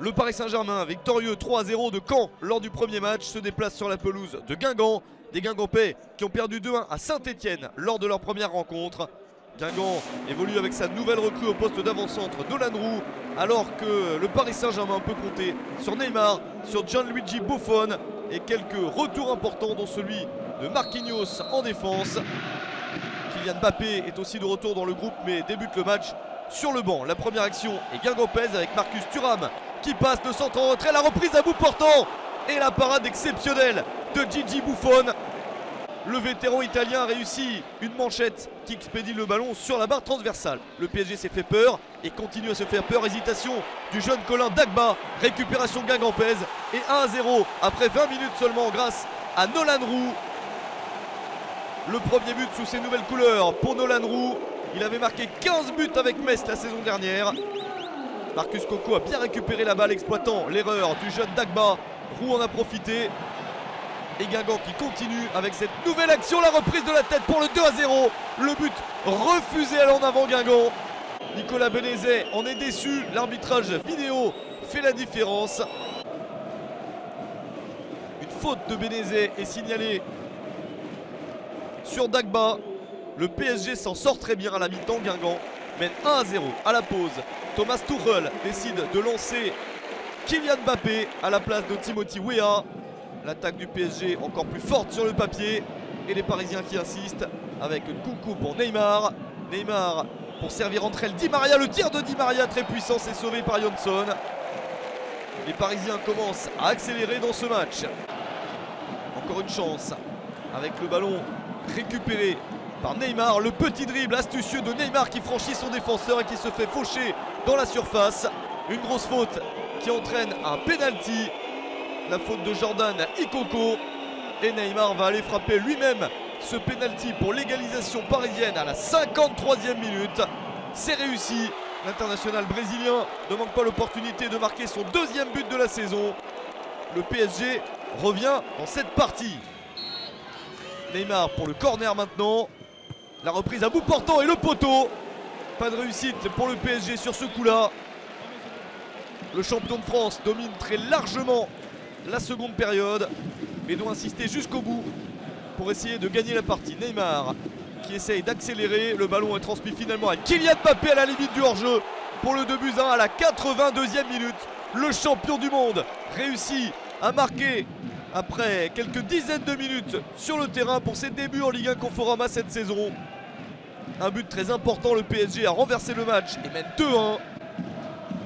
Le Paris Saint-Germain, victorieux 3-0 de Caen lors du premier match, se déplace sur la pelouse de Guingamp. Des Guingampais qui ont perdu 2-1 à Saint-Etienne lors de leur première rencontre. Guingamp évolue avec sa nouvelle recrue au poste d'avant-centre Nolan Roux, alors que le Paris Saint-Germain peut compter sur Neymar, sur Gianluigi Buffon et quelques retours importants dont celui de Marquinhos en défense. Kylian Mbappé est aussi de retour dans le groupe mais débute le match sur le banc. La première action est Guingampèse avec Marcus Thuram qui passe de centre en retrait. La reprise à bout portant et la parade exceptionnelle de Gigi Buffon. Le vétéran italien a réussi une manchette qui expédie le ballon sur la barre transversale. Le PSG s'est fait peur et continue à se faire peur. Hésitation du jeune Colin Dagba. Récupération Guingampèse et 1-0 après 20 minutes seulement grâce à Nolan Roux. Le premier but sous ses nouvelles couleurs pour Nolan Roux. Il avait marqué 15 buts avec Metz la saison dernière. Marcus Coco a bien récupéré la balle exploitant l'erreur du jeune Dagba. Roux en a profité. Et Guingamp qui continue avec cette nouvelle action. La reprise de la tête pour le 2 à 0. Le but refusé à l'en avant Guingamp. Nicolas Benezet en est déçu. L'arbitrage vidéo fait la différence. Une faute de Benezet est signalée sur Dagba. Le PSG s'en sort très bien à la mi-temps. Guingamp mène 1 à 0 à la pause. Thomas Tuchel décide de lancer Kylian Mbappé à la place de Timothy Weah. L'attaque du PSG encore plus forte sur le papier. Et les Parisiens qui insistent avec une coucou pour Neymar. Neymar pour servir entre elles Di Maria. Le tir de Di Maria très puissant, c'est sauvé par Johnson. Les Parisiens commencent à accélérer dans ce match. Encore une chance avec le ballon récupéré par Neymar. Le petit dribble astucieux de Neymar qui franchit son défenseur et qui se fait faucher dans la surface. Une grosse faute qui entraîne un penalty. La faute de Jordan Ikoko. Et Neymar va aller frapper lui-même ce penalty pour l'égalisation parisienne à la 53e minute. C'est réussi. L'international brésilien ne manque pas l'opportunité de marquer son deuxième but de la saison. Le PSG revient dans cette partie. Neymar pour le corner maintenant. La reprise à bout portant et le poteau. Pas de réussite pour le PSG sur ce coup-là. Le champion de France domine très largement la seconde période, mais doit insister jusqu'au bout pour essayer de gagner la partie. Neymar qui essaye d'accélérer. Le ballon est transmis finalement à Kylian Mbappé à la limite du hors-jeu pour le 2 buts 1 à la 82e minute. Le champion du monde réussit à marquer après quelques dizaines de minutes sur le terrain pour ses débuts en Ligue 1 Conforama cette saison. Un but très important, le PSG a renversé le match et mène 2-1.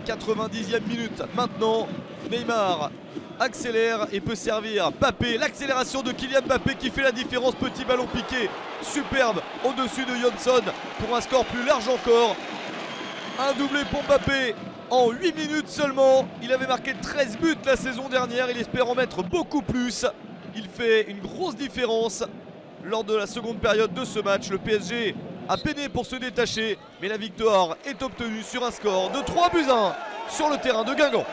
90e minute maintenant. Neymar accélère et peut servir Mbappé. L'accélération de Kylian Mbappé qui fait la différence. Petit ballon piqué, superbe au-dessus de Johnson pour un score plus large encore. Un doublé pour Mbappé en 8 minutes seulement. Il avait marqué 13 buts la saison dernière. Il espère en mettre beaucoup plus. Il fait une grosse différence lors de la seconde période de ce match. Le PSG a peiné pour se détacher, mais la victoire est obtenue sur un score de 3 buts 1 sur le terrain de Guingamp.